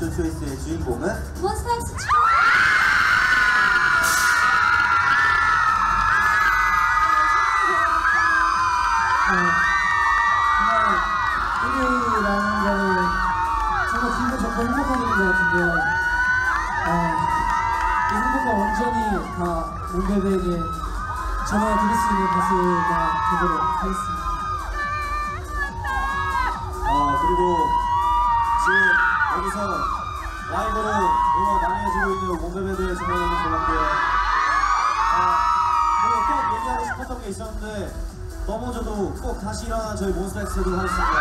몬스터 초이스의 주인공은 몬스타엑스 축 정말 1위라는 거를 정말 기분 좋고 행복한 일인 것 같은데요. 어, 이 행복과 온전히 다 몽베베에게 전해드릴 수 있는 가수가 되도록 하겠습니다. 꼭 다시 일어나는 저희 몬스타엑스도 하겠습니다.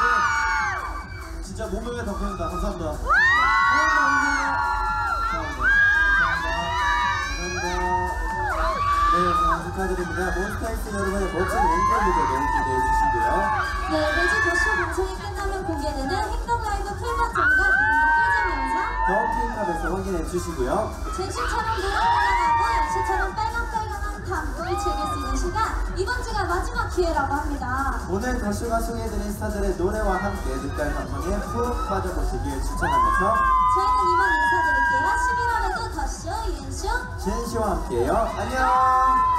네, 진짜 몬베베 덕분입니다. 감사합니다. 감사합니다. 감사합니다. 네, 정말 축하드립니다. 몬스타엑스 여러분의 멋진 앵콜리도 기대해 주시고요. 네, 매주 더쇼 방송이 끝나면 공개되는 행동 라이브 풀버전과 그리고 꿀잼 영상 더킹탑에서 확인해 주시고요. 전신처럼 노래 올라가고 역시처럼 빨강빨강한 담을 즐길 수 있는 시간 기회라고 합니다. 오늘 더쇼가 소개해드린 스타들의 노래와 함께 늦갈 감성에 푹 빠져보시길 추천하면서 저희는 이만 인사드릴게요. 11월에도 더쇼, 유엔쇼 지은 씨와 함께해요. 안녕!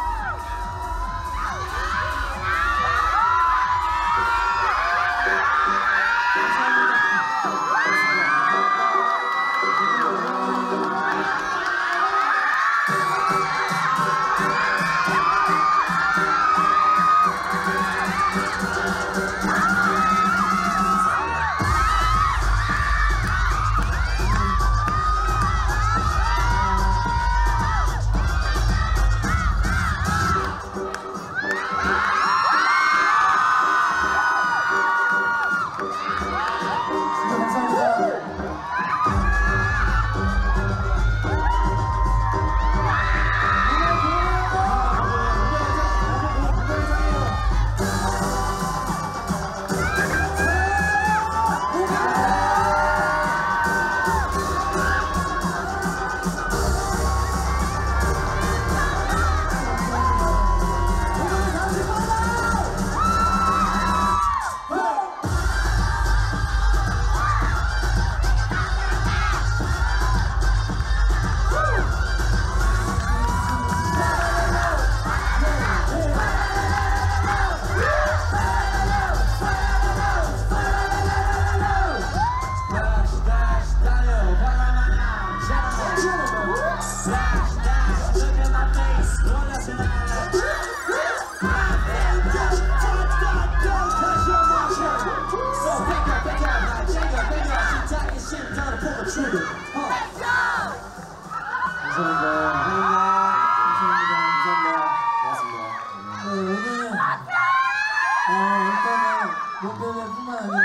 뿐만 아니라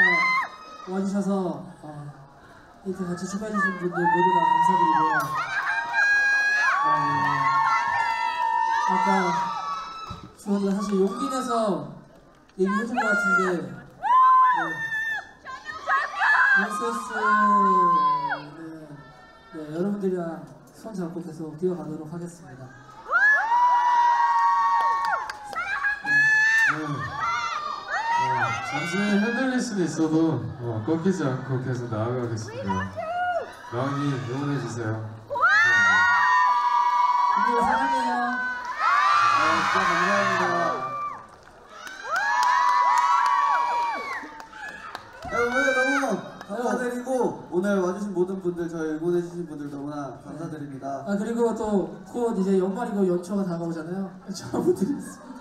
와주셔서 어, 이렇게 같이 축하해주신 분들 모두 다 감사드리고요. 어, 아까 저는 사실 용기 내서 얘기해준 것 같은데 네, 몬스터스는 네, 여러분들이랑 손 잡고 계속 뛰어가도록 하겠습니다. 잠시 흔들릴 수는 있어도 어, 꺾이지 않고 계속 나아가겠습니다. 많이 응원해 주세요. 친구들 사랑해요. 네, 진짜 감사합니다. 네, 오늘 너무 감사드리고 오늘 와주신 모든 분들 저희 응원해 주신 분들 너무나 감사드립니다. 아 그리고 또 곧 이제 연말이고 연초가 다가오잖아요. 저분들이 있습니다.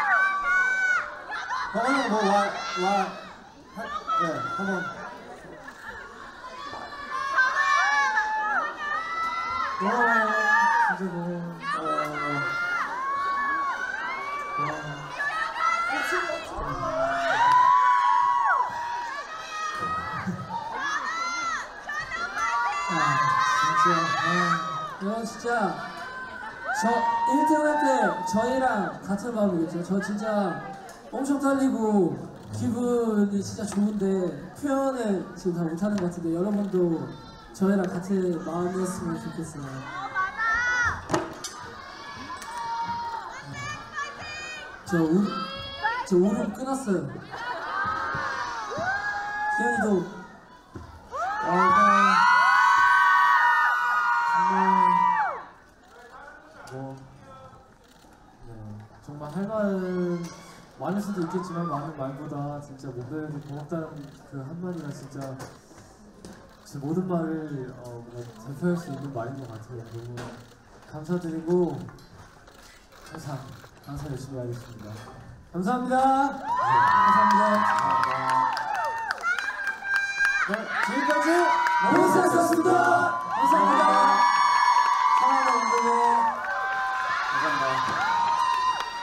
형은 뭐와 와. 네, 한번. 고마워요. 진짜. 어, 아, 진짜. 아, 이건 진짜 저 1등 할 때 저희랑 같은 마음이겠죠. 저 진짜 엄청 떨리고 기분이 진짜 좋은데 표현을 지금 다 못하는 것 같은데 여러분도 저희랑 같은 마음이었으면 좋겠어요. 저 울, 저 울음 끊었어요. 기현이도 수도 있겠지만 많은 말보다 진짜 모델이 고맙다는 그 한마디가 진짜 제 모든 말을 어, 대표할 수 있는 말인 것 같아요. 너무 감사드리고 항상 항상 열심히 하겠습니다. 감사합니다. 감사합니다. 네, 지금까지 몬스터였습니다. 감사합니다.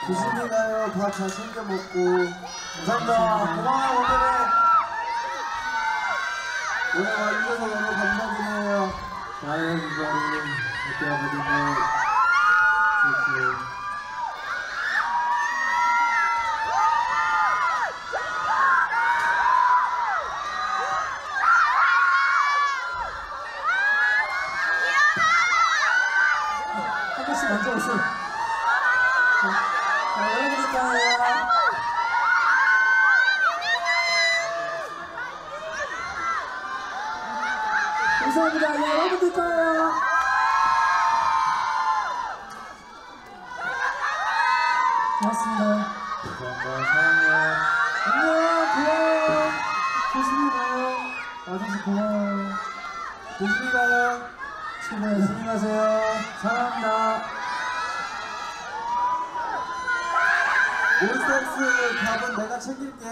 조심히 가요. 밥잘 챙겨 먹고. 감사합니다. 고마워요, 오늘은. 오늘 와 주셔서 너무 감사드려요. Good night. Take care. 한 번씩 먼저 오세요. 자, 여러분들 거예요. 감사합니다. 예, 여러분들 거예요. 고맙습니다. 감사합니다. 사랑해요. 안녕, 고마워. 조심히 가요. 와줘서 고마워. 조심히 가요. 최고야. 조심히 가세요. 사랑합니다. 몬스터엑스 밥은 내가 챙길게.